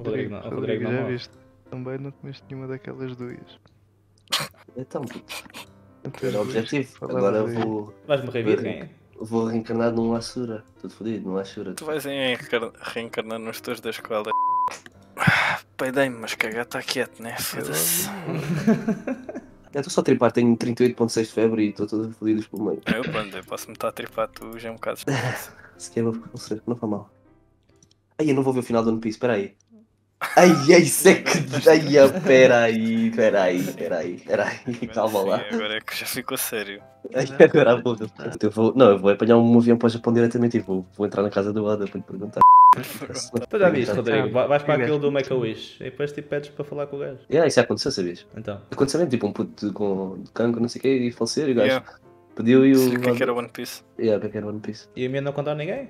Rodrigo não, Rodrigo não já morre. viste? Também não comeste nenhuma daquelas duas. Então, puto, tens era o objetivo. Agora aí. vou, Vais morrer virgem? vou reencarnar num Asura. Tudo fodido, num Asura. Tu vais reencar- reencarnar nos teus da escola. Peidei-me, mas cagar está quieto, né? Foda-se. Eu estou só a tripar, tenho 38.6 de febre e estou todo fodido os pulmões. Eu, quando eu posso-me estar a tripar, tu já é um bocado. Se quer, vou não foi mal. Ai, eu não vou ver o final do One Piece, espera aí. Ai, ai, isso é que. Ai, espera aí, espera aí, espera aí, espera aí, calma lá. Agora é que já ficou sério. Ai, agora vou. Eu vou. Não, eu vou apanhar um avião para o Japão diretamente e vou, vou entrar na casa do Oda para lhe perguntar. Tu já viste, Rodrigo? Vai- Vais para aquilo do. Make-A-Wish e depois tipo pedes para falar com o gajo. Yeah, isso já aconteceu, sabias? Então. Aconteceu mesmo, tipo um puto com de cancro, não sei o quê, e falecer, e o gajo Yeah. pediu e o. O que é que era One Piece? Yeah, o que é que era One Piece? E a minha não contar a ninguém?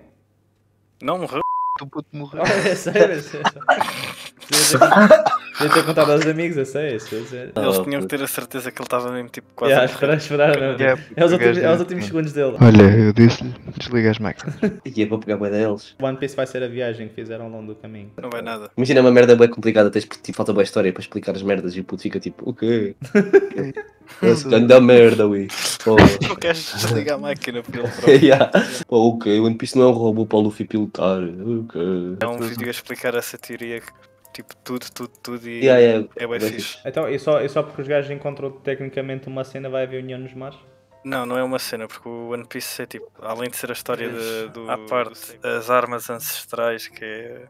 Não morreu. Tu puto morreu. Olha, é sério. é sério. Devia ter- contado aos amigos, eu sei. Isso, eu sei. Ah, Eles oh, tinham que ter a certeza que ele estava mesmo tipo quase. Yeah, a esperar, esperar. Não, Yeah, é os últimos, é os últimos segundos dele. Olha, eu disse-lhe, desliga as máquinas. E eu vou pegar bué deles. One Piece vai ser a viagem que fizeram ao longo do caminho. Não vai nada. Imagina uma merda bem complicada, tens tipo, falta boa história para explicar as merdas e o puto fica tipo, o quê? Esse ganda merda, ui. Oh. O gajo desliga a máquina porque ele próprio. yeah. oh, o quê? One Piece não é um robô para o Luffy pilotar. O quê? É um vídeo a explicar essa teoria que tipo tudo, tudo, tudo e Yeah, yeah. é bem fixe. Então, e só, e só porque os gajos encontram tecnicamente uma cena vai haver união nos mares? Não, não é uma cena, porque o One Piece é tipo, além de ser a história de, do. À parte, as armas ancestrais que, é-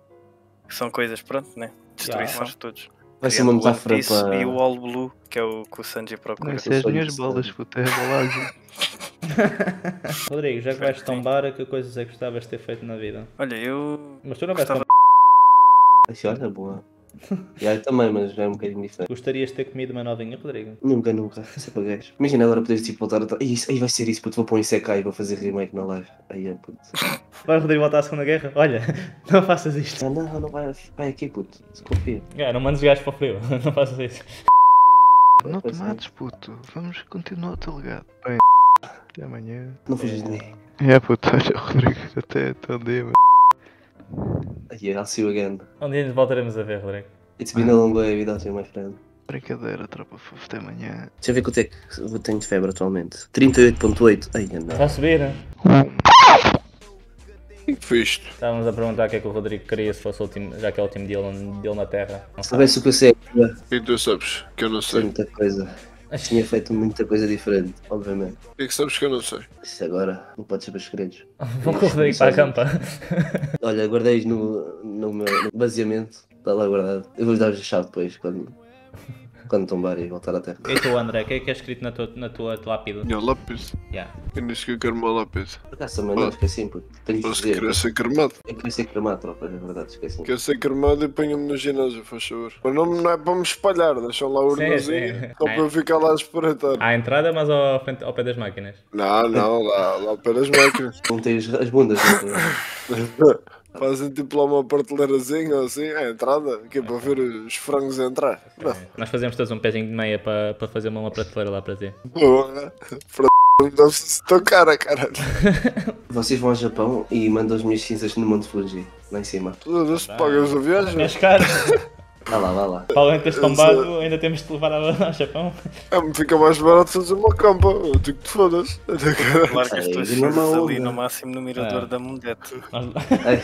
que são coisas, pronto, né? Destruição de todos. Vai ser uma metáfora Piece para. E o All Blue, que é o que o Sanji procura. Não, isso é as minhas bolas, puto, é a bolagem. Rodrigo, já que vais tombar, que coisas é que gostavas de ter feito na vida? Olha, eu. Mas tu não vais Gostava- tombar. Assim, olha, boa. Yeah, eu também, mas já é um bocadinho diferente. Gostarias de ter comido uma novinha, Rodrigo? Nunca, nunca. Sempre gajo. Imagina agora poderes tipo voltar atrás. Ih, isso- Aí vai ser isso, puto. Vou pôr um Isekai e vou fazer remake na live. Aí é, puto. Vai, Rodrigo, voltar à Segunda Guerra? Olha, não faças isto. Ah, não, não vai. Vai aqui, puto. Desconfia. É, não mandes gajos para o frio, não faças isso. Não te é. mates, puto. Vamos continuar, tá ligado? Bem, até amanhã. Não fujas de mim. É, puto, olha, Rodrigo, até tão dia, mano. Aí, I'll see you again. Um dia nos voltaremos a ver, Rodrigo. It's been a long way without you, my friend. Brincadeira, tropa fofa, até amanhã. Deixa eu ver quanto é que eu tenho de febre atualmente. 38.8. Ai, não. Está a subir, né? Foi isto? Estávamos a perguntar o que é que o Rodrigo queria se fosse o último, já que é o último dele, dele na Terra. Não Se sabe. soubesse o que eu sei, E tu sabes que eu não sei sei. muita coisa. Tinha feito muita coisa diferente, obviamente. O que é que sabes que eu não sei? Isso agora não pode saber os segredos. Vou Rodrigo para a campa. Olha, guardei no, no meu no baseamento. Está lá guardado. Eu vou dar-vos a chave depois, quando, quando tombar e voltar à terra. E tu, André, o que é que é escrito na tua, na tua lápide? Minha lápis. Yeah. Eu nem sequer quero uma lápis. Por acaso também não, esqueci, puto. Tenho que dizer. querer ser cremado. Eu queria ser cremado, tropa, é verdade, esqueci. Quero ser cremado e ponho-me no ginásio, faz favor. Mas não, não é para me espalhar, deixam lá a Sim, urnazinha, só para eu ficar lá a espreitar. À entrada, mas ao, frente, ao pé das máquinas. Não, não, lá, lá para as máquinas. Não tens as bundas, não Fazem tipo lá uma prateleirazinha ou assim, à entrada, que é para ver os frangos entrar. Não, Nós fazemos todos um pezinho de meia para, para fazer uma, uma prateleira lá para ti. deve ser tão cara, caralho. Vocês vão ao Japão e mandam as minhas cinzas no Monte Fuji, lá em cima. Tu pagas a viagem? És caro. Vá lá, vá lá. De teres tombado, ainda temos de te levar ao, ao Japão. É, me fica mais barato fazer uma campa. Eu digo que te fodas. Que as tuas não é uma ali no máximo no mirador Ah. da Mundete. Ai,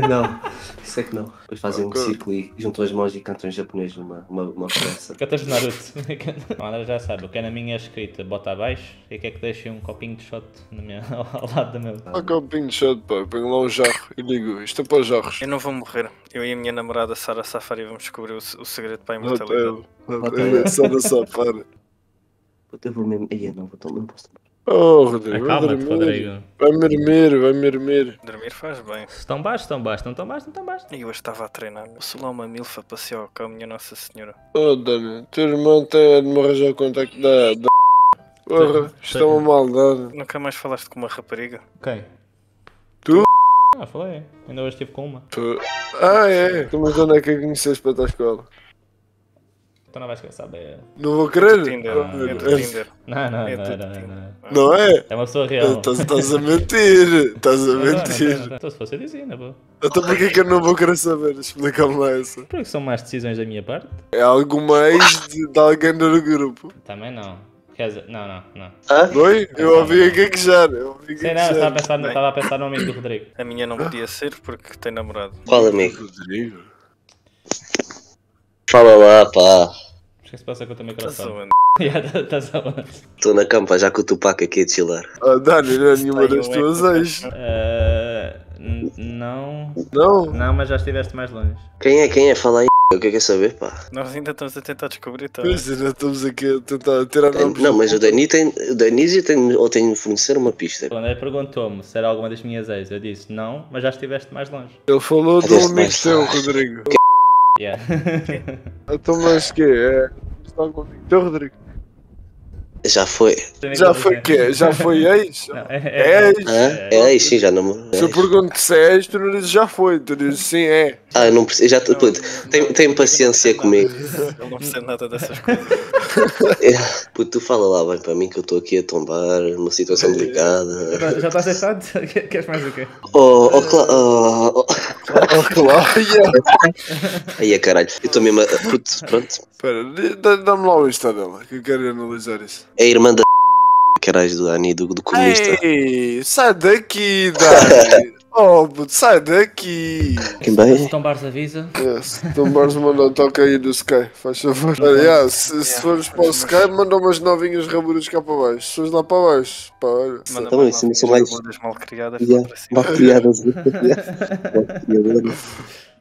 não, isso é que não. Depois fazem um ciclo e juntam as mãos e cantam em japonês numa uma, uma peça. Cantas de Naruto. O André já sabe, o que é na minha escrita, bota abaixo e quer que deixe um copinho de shot na minha, ao lado da meu. Há copinho de shot, pá. Pego lá um jarro e digo, isto é para os jarros. Eu não vou morrer. Eu e a minha namorada Sara Safari vamos descobrir o, o segredo para a imortalidade. até, só na safari. Puta, eu vou mesmo. Ai, não, vou tomar. Oh, Rodrigo, vai Acalma-te, dormir. Rodrigo. Vai dormir, vai dormir. Dormir faz bem. Estão baixos, estão baixos. Não estão baixos, não estão baixos. E eu hoje estava a treinar. Posso lá uma milfa passear ao cão, minha Nossa Senhora. Oh, Dani, teu irmão tem de me arranjar o contacto da. da... Porra, isto é uma maldade. Nunca mais falaste com uma rapariga? Ok. Tu? Ah, falei. Ainda hoje estive com uma. Tu- Ah, é? Tu, Mas onde é que a conheceste para a tua escola? Então não vais querer saber. Não vou querer. Tinder. É do. Tinder. Não, não, É não, não, não. Não é? É uma pessoa real. Estás estás a mentir. Estás a mentir. Então se fosse dizia, não vou. Então porquê que eu não vou querer saber? Explica-me lá essa. Porque são mais decisões da minha parte? É alguma ex de, de alguém do grupo. Também não. Quer dizer, não, não, não. Hã? Foi? Eu ouvi a gaguejar. Eu ouvi Sei não, eu estava a pensar, no- estava a pensar no amigo do Rodrigo. A minha não podia ser porque tem namorado. Qual amigo? Rodrigo. Fala lá, pá. O que que se passa com o teu Estás microfone? aonde? Já, tá- Estás aonde? Estou na campa já com o Tupac aqui a chilar. Ah, Dani, não é nenhuma das tuas ex. Eh, Não. Não? Não, mas já estiveste mais longe. Quem é? Quem é? Fala aí. Eu quero saber, pá. Nós ainda estamos a tentar descobrir, tá? Pois ainda estamos aqui a tentar tirar nomes. Não, mas o Dani tem. O Danísio tem. Ou tem de fornecer uma pista. O André perguntou-me se era alguma das minhas ex. Eu disse não, mas já estiveste mais longe. Ele falou de um Desse amigo fácil. Rodrigo. Yeah. Então, mas que é? Está com Rodrigo? Já foi. Já foi o quê? Já foi ex? Não, é, É ex? É aí, sim, já namorou. Se eu pergunto se é ex, tu não dizes já foi. Tu dizes sim, é. Ah, eu não preciso. Já, puto, tem, tem paciência comigo. Ele não percebe nada dessas coisas. Puto, tu fala lá bem para mim que eu estou aqui a tombar, numa situação delicada. Já estás acertado? Queres mais o quê? Oh, oh, cla- oh, oh. Oh, claro. Aí é caralho. Eu estou mesmo a. Puto, pronto. Espera, dá- dá-me lá o Insta dela, que eu quero analisar isso. É a irmã da. Caralho do Dani, do, do comunista. Ei, sai daqui, Dani. Oh, puto, sai daqui. Quem bem? Se tombares avisa. Yes, então bora mandar um toque aí do Sky, faz favor. Olha, yeah, se, se fores para o Sky, manda umas novinhas raburas cá para baixo. Se fores lá para baixo, pá, olha. Manda mais isso não são mais- mal criadas Yeah, para cima. Mal criadas. Mal criadas.